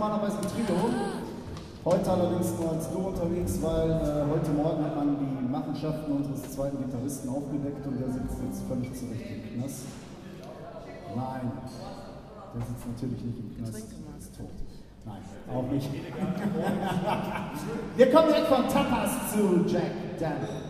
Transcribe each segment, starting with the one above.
normalerweise ein Trio. Heute allerdings nur als Duo unterwegs, weil äh, heute Morgen hat man die Machenschaften unseres zweiten Gitarristen aufgedeckt und der sitzt jetzt völlig zurecht im Knast. Nein, der sitzt natürlich nicht im Knast, der ist tot. Nein, auch nicht. Wir kommen direkt von Tapas zu Jack Daniels.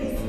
The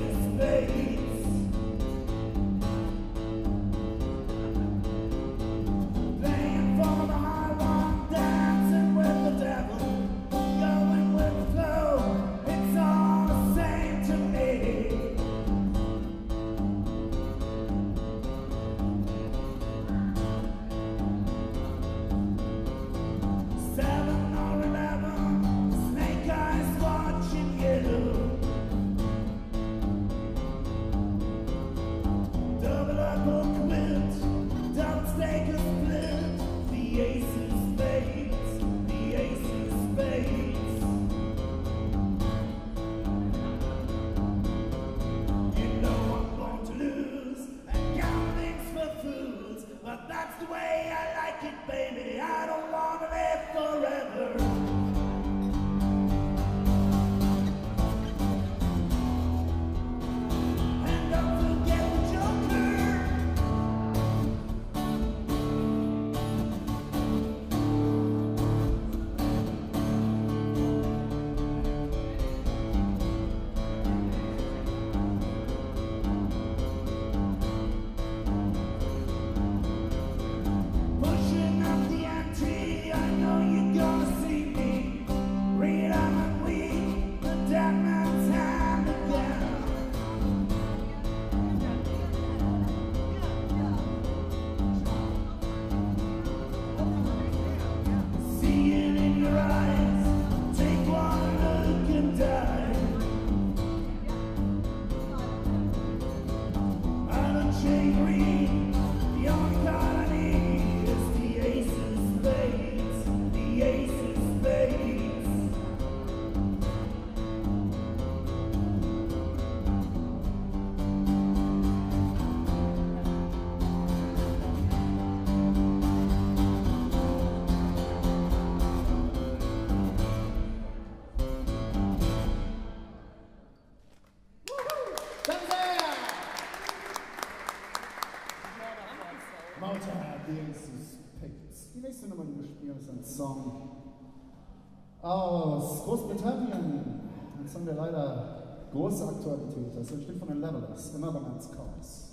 Ace of Spades. Die nächste Nummer, die wir spielen, ist ein Song aus Großbritannien. Ein Song, der leider große Aktualität hat. Er steht von den Levelers, Another Man's Cause.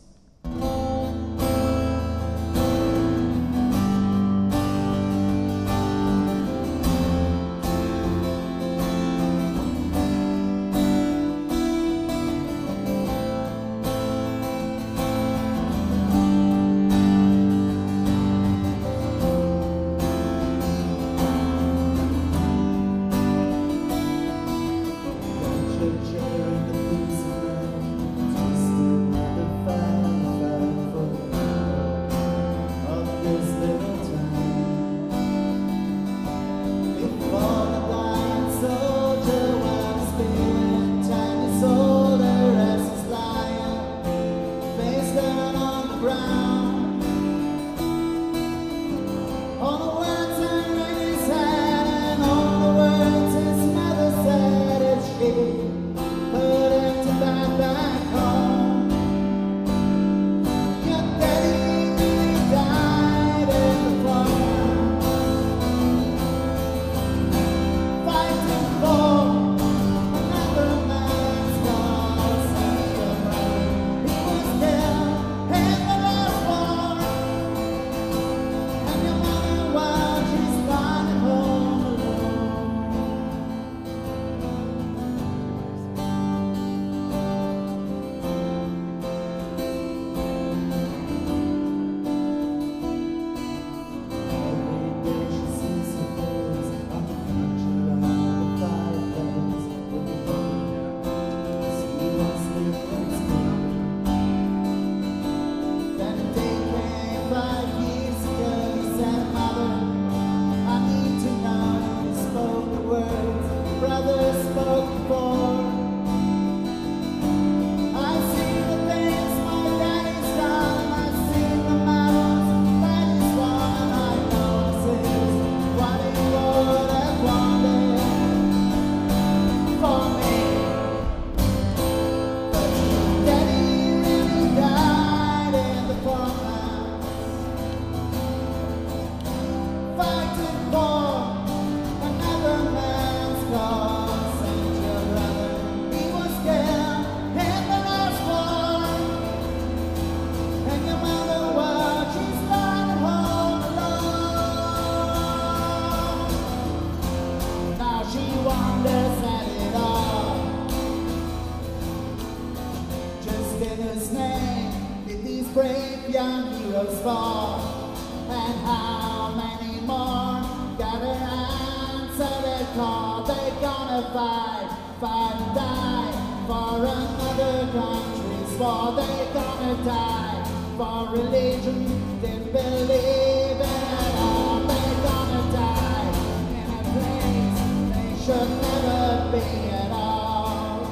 Answer their call? They gonna fight, fight and die for another country's war. They gonna die for religion they believe. They gonna die in a place they should never be at all.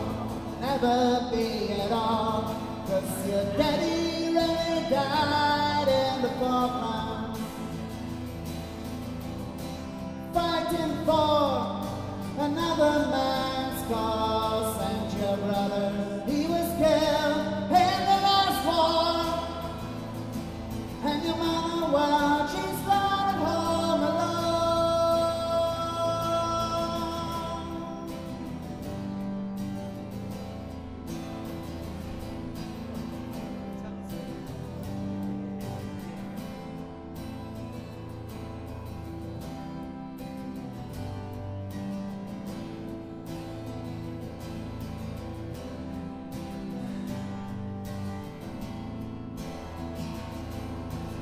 Never be at all. Cause your daddy really died in the Falklands.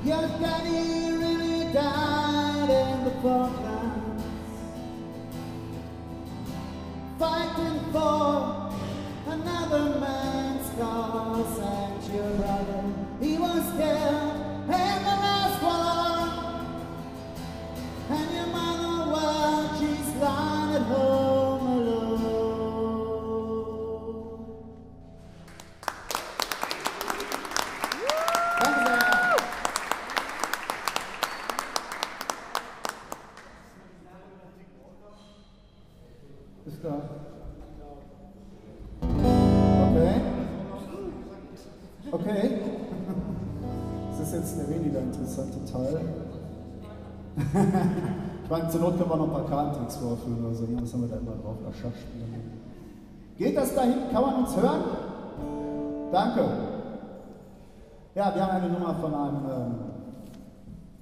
Your daddy really died in the Falklands, fighting for another man's cause. And your brother, he was killed Teil. ich meine, zur Not können wir noch ein paar Kartentricks vorführen oder so. Was haben wir da immer drauf? Oder Schachspielen. Geht das da hinten? Kann man uns hören? Danke. Ja, wir haben eine Nummer von einem, ähm,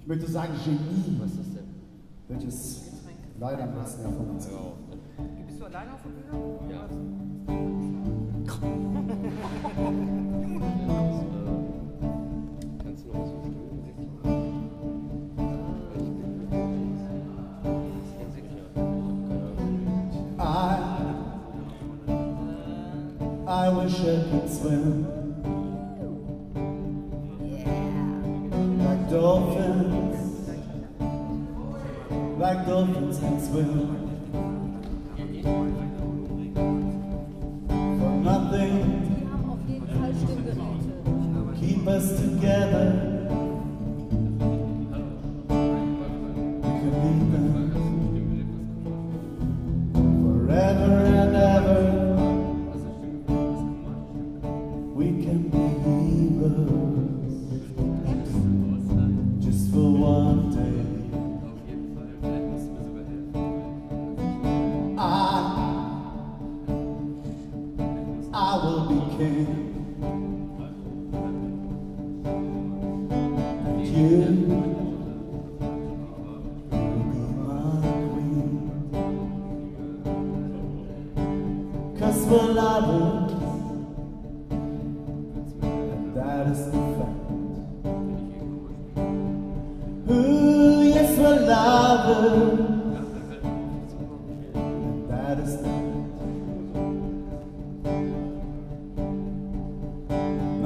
ich möchte sagen, Genie. Was ist das denn? welches leider am letzten Jahr von uns ist. Bist du alleine auf der Bühne? Ja. wish I could swim like dolphins, like dolphins can swim. For nothing haben auf jeden Fall Stimmgeräte. keep us together. We can be heroes just for one day. I, I will be king. And you. Cause we're lovers,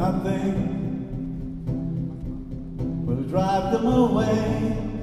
Nothing will drive them away.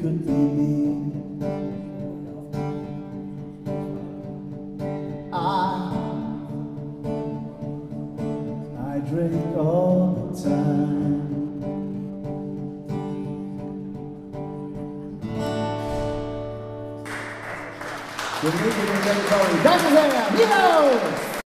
Could be me. I, I drink all the time. Nehmen den David Bowie. Danke sehr, Milos!